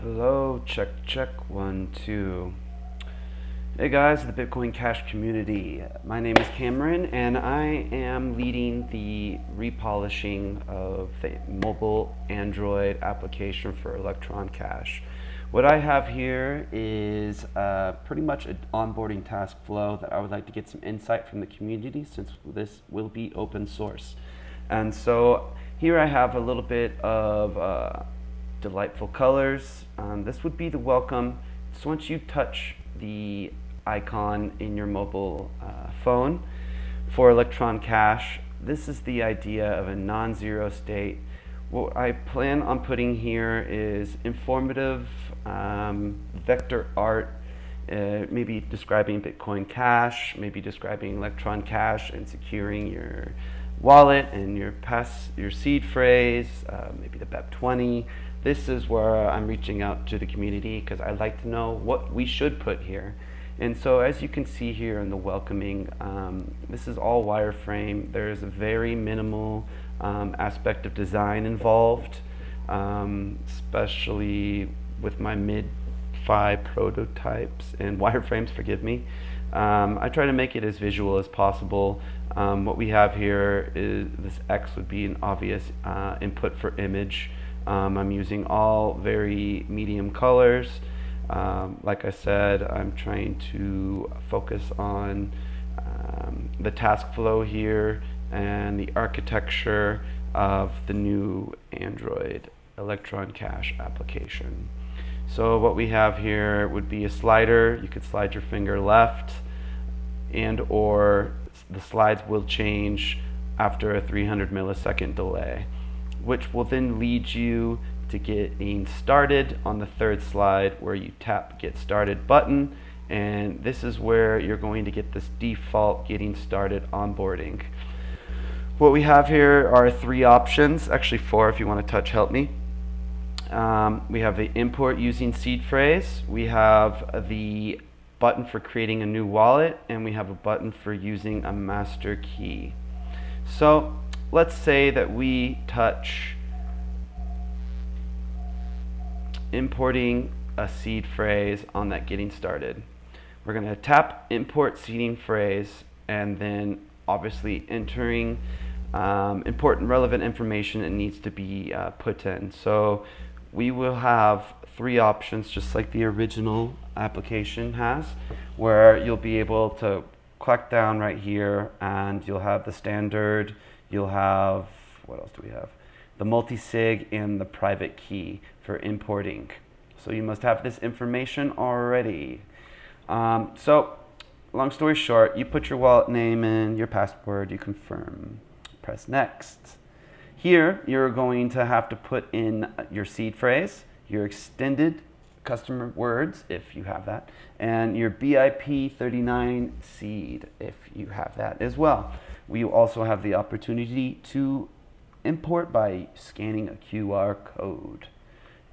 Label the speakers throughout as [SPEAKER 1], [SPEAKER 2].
[SPEAKER 1] Hello, check, check, one, two. Hey guys, the Bitcoin Cash community. My name is Cameron and I am leading the repolishing of the mobile Android application for Electron Cash. What I have here is uh, pretty much an onboarding task flow that I would like to get some insight from the community since this will be open source. And so here I have a little bit of uh, delightful colors. Um, this would be the welcome. So once you touch the icon in your mobile uh, phone for Electron Cash, this is the idea of a non-zero state. What I plan on putting here is informative um, vector art, uh, maybe describing Bitcoin Cash, maybe describing Electron Cash and securing your wallet and your pass your seed phrase, uh, maybe the BEP20, this is where I'm reaching out to the community because I'd like to know what we should put here. And so as you can see here in the welcoming, um, this is all wireframe. There's a very minimal um, aspect of design involved, um, especially with my mid-fi prototypes and wireframes, forgive me. Um, I try to make it as visual as possible. Um, what we have here is this X would be an obvious uh, input for image. Um, I'm using all very medium colors. Um, like I said, I'm trying to focus on um, the task flow here and the architecture of the new Android Electron Cash application. So what we have here would be a slider. You could slide your finger left and or the slides will change after a 300 millisecond delay which will then lead you to getting started on the third slide where you tap get started button and this is where you're going to get this default getting started onboarding. What we have here are three options, actually four if you want to touch help me. Um, we have the import using seed phrase, we have the button for creating a new wallet, and we have a button for using a master key. So let's say that we touch importing a seed phrase on that getting started. We're going to tap import seeding phrase and then obviously entering um, important relevant information that needs to be uh, put in. So we will have three options just like the original application has where you'll be able to click down right here and you'll have the standard You'll have, what else do we have? The multi-sig and the private key for importing. So you must have this information already. Um, so long story short, you put your wallet name in, your password, you confirm, press next. Here, you're going to have to put in your seed phrase, your extended customer words, if you have that, and your BIP39 seed, if you have that as well. We also have the opportunity to import by scanning a QR code.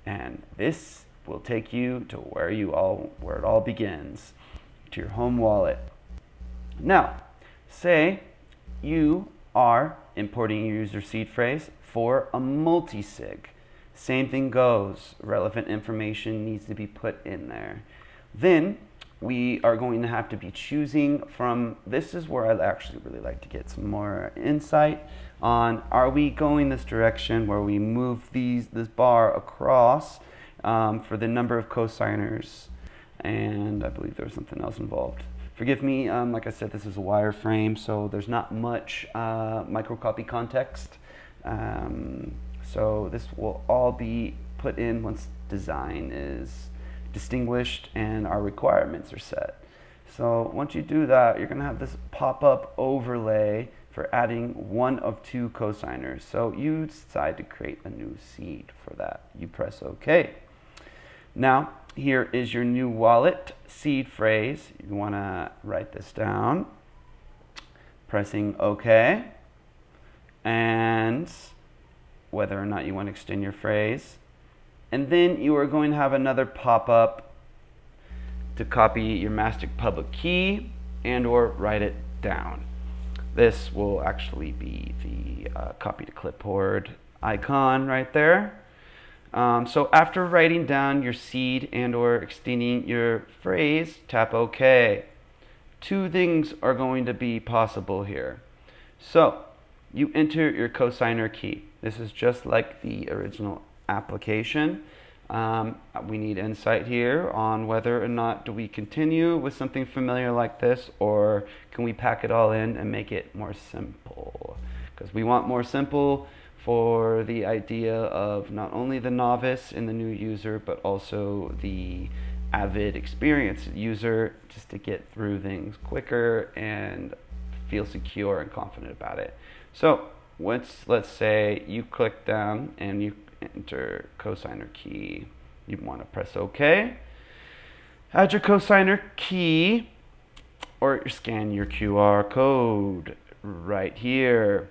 [SPEAKER 1] And this will take you to where you all where it all begins, to your home wallet. Now, say you are importing your user seed phrase for a multi-sig. Same thing goes. Relevant information needs to be put in there. Then we are going to have to be choosing from, this is where I'd actually really like to get some more insight on, are we going this direction where we move these this bar across um, for the number of cosigners? And I believe there was something else involved. Forgive me, um, like I said, this is a wireframe, so there's not much uh, microcopy context. Um, so this will all be put in once design is distinguished and our requirements are set. So once you do that, you're going to have this pop-up overlay for adding one of two cosigners. So you decide to create a new seed for that. You press OK. Now, here is your new wallet seed phrase. You want to write this down. Pressing OK. And whether or not you want to extend your phrase. And then you are going to have another pop-up to copy your master public key and or write it down. This will actually be the uh, copy to clipboard icon right there. Um, so after writing down your seed and or extending your phrase, tap OK. Two things are going to be possible here. So you enter your cosigner key. This is just like the original application. Um, we need insight here on whether or not do we continue with something familiar like this or can we pack it all in and make it more simple because we want more simple for the idea of not only the novice and the new user but also the avid experienced user just to get through things quicker and feel secure and confident about it. So once let's say you click down and you enter cosigner key. You want to press OK. Add your cosigner key or scan your QR code right here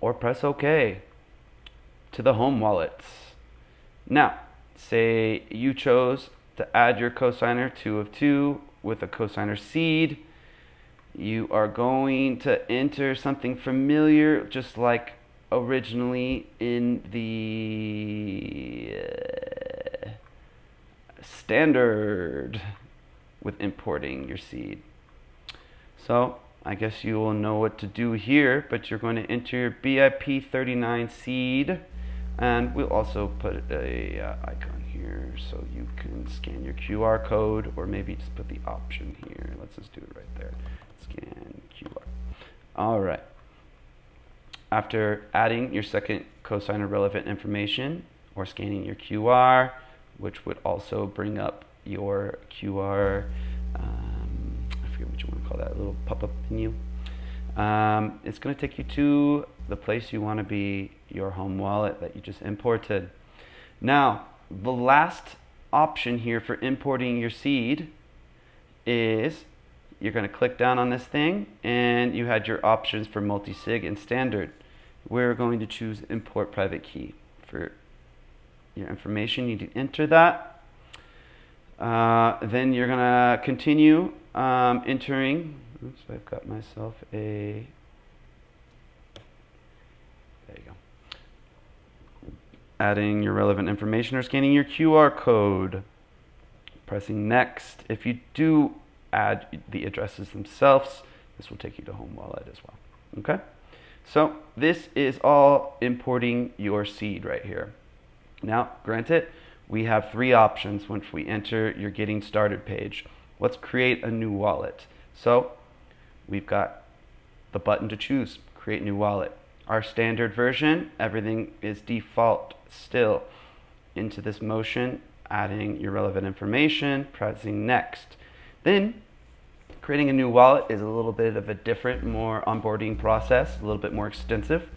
[SPEAKER 1] or press OK to the home wallets. Now, say you chose to add your cosigner two of two with a cosigner seed. You are going to enter something familiar just like originally in the uh, standard with importing your seed. So I guess you will know what to do here, but you're going to enter your BIP39 seed and we'll also put a uh, icon here so you can scan your QR code or maybe just put the option here. Let's just do it right there. Scan QR. All right. After adding your second cosigner relevant information or scanning your QR, which would also bring up your QR, um, I forget what you want to call that, little pop-up menu. Um, it's going to take you to the place you want to be, your home wallet that you just imported. Now, the last option here for importing your seed is you're going to click down on this thing and you had your options for multi-sig and standard we're going to choose import private key for your information. You need to enter that. Uh, then you're going to continue um, entering. Oops, I've got myself a. There you go. Adding your relevant information or scanning your QR code. Pressing next. If you do add the addresses themselves, this will take you to Home Wallet as well. Okay? So this is all importing your seed right here. Now, granted, we have three options once we enter your getting started page. Let's create a new wallet. So we've got the button to choose, create new wallet. Our standard version, everything is default still. Into this motion, adding your relevant information, pressing next. Then Creating a new wallet is a little bit of a different, more onboarding process, a little bit more extensive.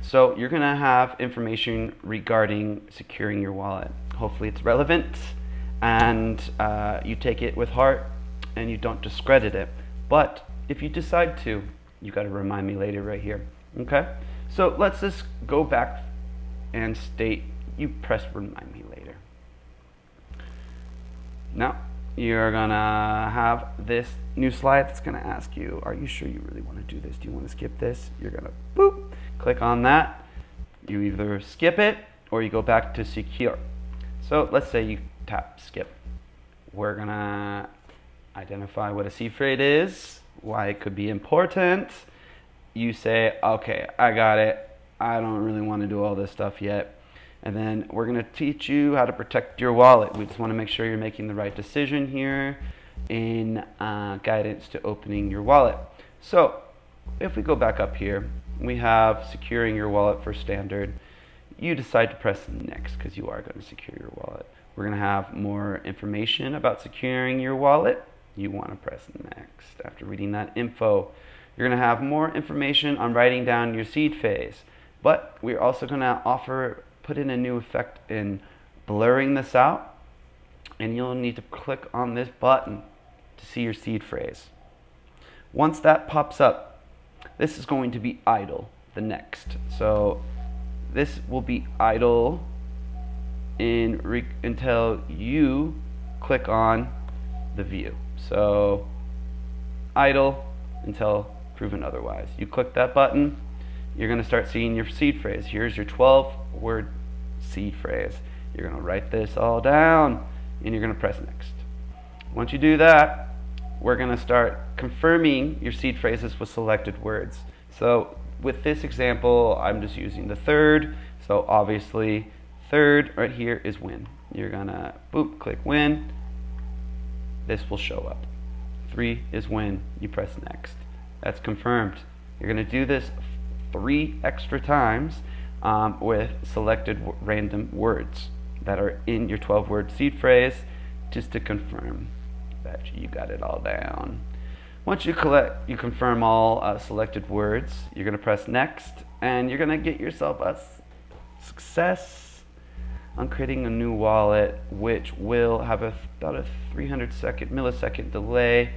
[SPEAKER 1] So you're gonna have information regarding securing your wallet. Hopefully it's relevant and uh, you take it with heart and you don't discredit it. But if you decide to, you gotta remind me later right here, okay? So let's just go back and state, you press remind me later. Now, you're gonna have this new slide that's gonna ask you, are you sure you really wanna do this? Do you wanna skip this? You're gonna boop, click on that. You either skip it or you go back to secure. So let's say you tap skip. We're gonna identify what a seed phrase is, why it could be important. You say, okay, I got it. I don't really wanna do all this stuff yet and then we're going to teach you how to protect your wallet. We just want to make sure you're making the right decision here in uh, guidance to opening your wallet. So if we go back up here, we have securing your wallet for standard. You decide to press next because you are going to secure your wallet. We're going to have more information about securing your wallet. You want to press next. After reading that info, you're going to have more information on writing down your seed phrase. But we're also going to offer put in a new effect in blurring this out and you'll need to click on this button to see your seed phrase. Once that pops up, this is going to be idle, the next. So this will be idle in until you click on the view. So idle until proven otherwise. You click that button, you're going to start seeing your seed phrase. Here's your 12 word seed phrase. You're going to write this all down and you're going to press next. Once you do that, we're going to start confirming your seed phrases with selected words. So with this example, I'm just using the third. So obviously, third right here is win. You're going to boop, click win. This will show up. Three is win. You press next. That's confirmed. You're going to do this three extra times um, with selected random words that are in your 12 word seed phrase just to confirm that you got it all down. Once you collect, you confirm all uh, selected words, you're going to press next and you're going to get yourself a success on creating a new wallet which will have a, about a 300 second millisecond delay.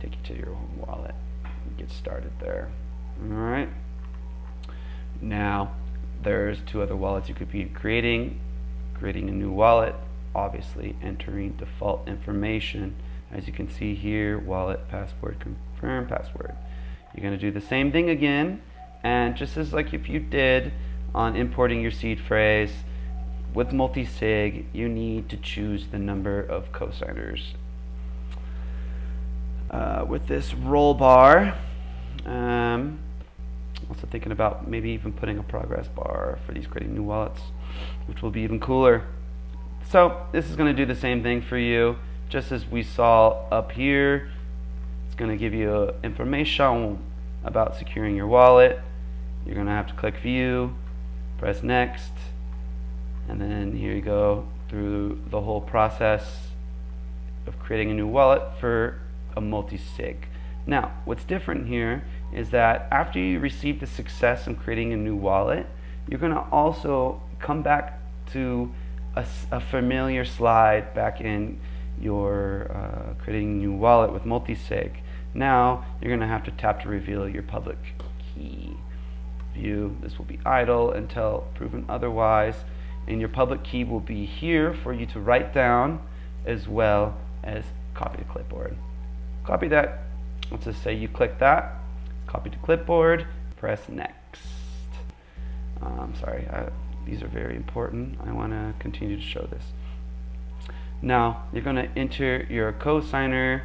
[SPEAKER 1] Take you to your home wallet get started there. All right. Now there's two other wallets you could be creating creating a new wallet, obviously entering default information. As you can see here, wallet, password, confirm password. You're going to do the same thing again, and just as like if you did on importing your seed phrase, with multi-sig, you need to choose the number of cosigners. Uh, with this roll bar, um, also thinking about maybe even putting a progress bar for these creating new wallets which will be even cooler. So this is going to do the same thing for you, just as we saw up here. It's going to give you information about securing your wallet. You're going to have to click view, press next, and then here you go through the whole process of creating a new wallet for a multi-sig. Now, what's different here is that after you receive the success in creating a new wallet, you're going to also come back to a, a familiar slide back in your uh, creating new wallet with multisig. Now you're going to have to tap to reveal your public key. View, this will be idle until proven otherwise. And your public key will be here for you to write down as well as copy to clipboard. Copy that. Let's just say you click that, copy to clipboard, press next. Um, sorry, I, these are very important. I want to continue to show this. Now, you're going to enter your cosigner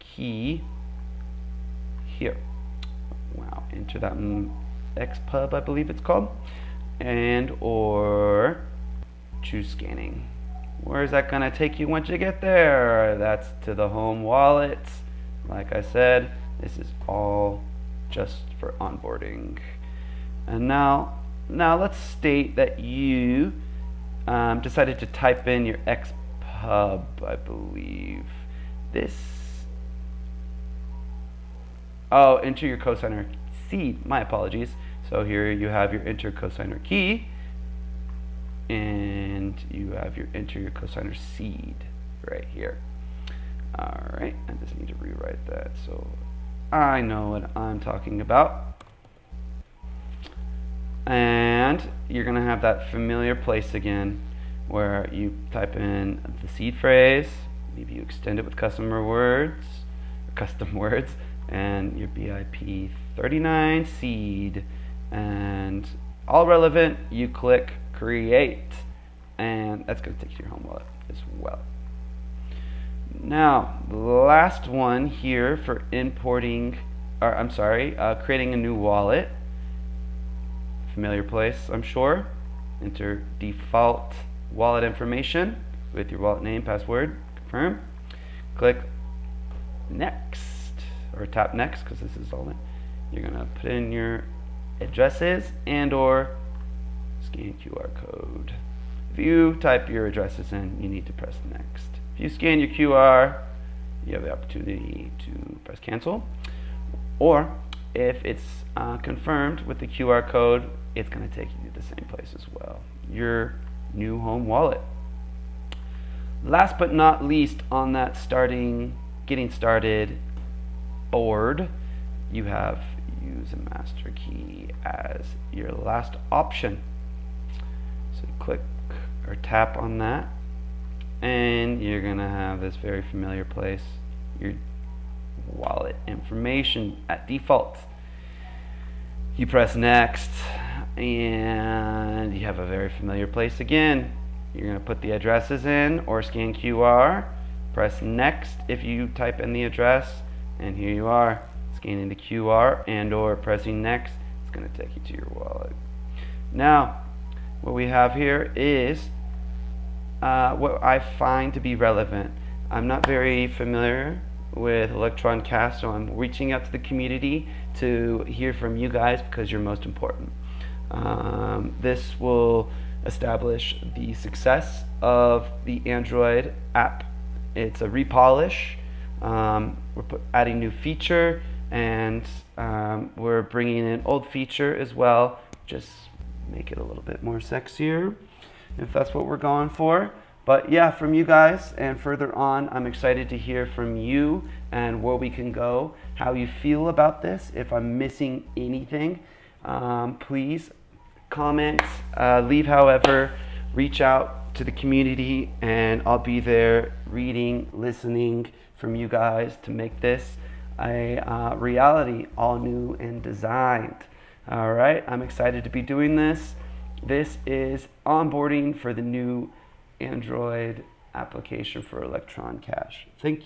[SPEAKER 1] key here. Wow, enter that XPub, I believe it's called. And or choose scanning. Where is that going to take you once you get there? That's to the home wallet. Like I said, this is all just for onboarding. And now now let's state that you um, decided to type in your xpub, I believe. This, oh, enter your cosigner seed, my apologies. So here you have your enter cosigner key and you have your enter your cosigner seed right here. All right, I just need to rewrite that so I know what I'm talking about. And you're going to have that familiar place again where you type in the seed phrase, maybe you extend it with customer words, custom words, and your BIP 39 seed, and all relevant, you click create, and that's going to take you to your home wallet as well. Now, last one here for importing, or I'm sorry, uh, creating a new wallet familiar place, I'm sure. Enter default wallet information with your wallet name, password, confirm. Click next, or tap next, because this is all in. You're gonna put in your addresses and or scan QR code. If you type your addresses in, you need to press next. If you scan your QR, you have the opportunity to press cancel. Or if it's uh, confirmed with the QR code, it's going to take you to the same place as well. Your new home wallet. Last but not least on that starting, getting started board, you have use a master key as your last option. So click or tap on that and you're gonna have this very familiar place, your wallet information at default. You press next and you have a very familiar place again. You're to put the addresses in or scan QR. Press next if you type in the address, and here you are, scanning the QR and or pressing next. It's going to take you to your wallet. Now, what we have here is uh, what I find to be relevant. I'm not very familiar with Electron Cash, so I'm reaching out to the community to hear from you guys because you're most important. Um, this will establish the success of the Android app. It's a repolish. Um, we're adding new feature and um, we're bringing in old feature as well. Just make it a little bit more sexier if that's what we're going for. But yeah, from you guys and further on, I'm excited to hear from you and where we can go, how you feel about this. If I'm missing anything, um, please comment, uh, leave however, reach out to the community, and I'll be there reading, listening from you guys to make this a uh, reality, all new and designed. All right, I'm excited to be doing this. This is onboarding for the new Android application for Electron Cash. Thank you.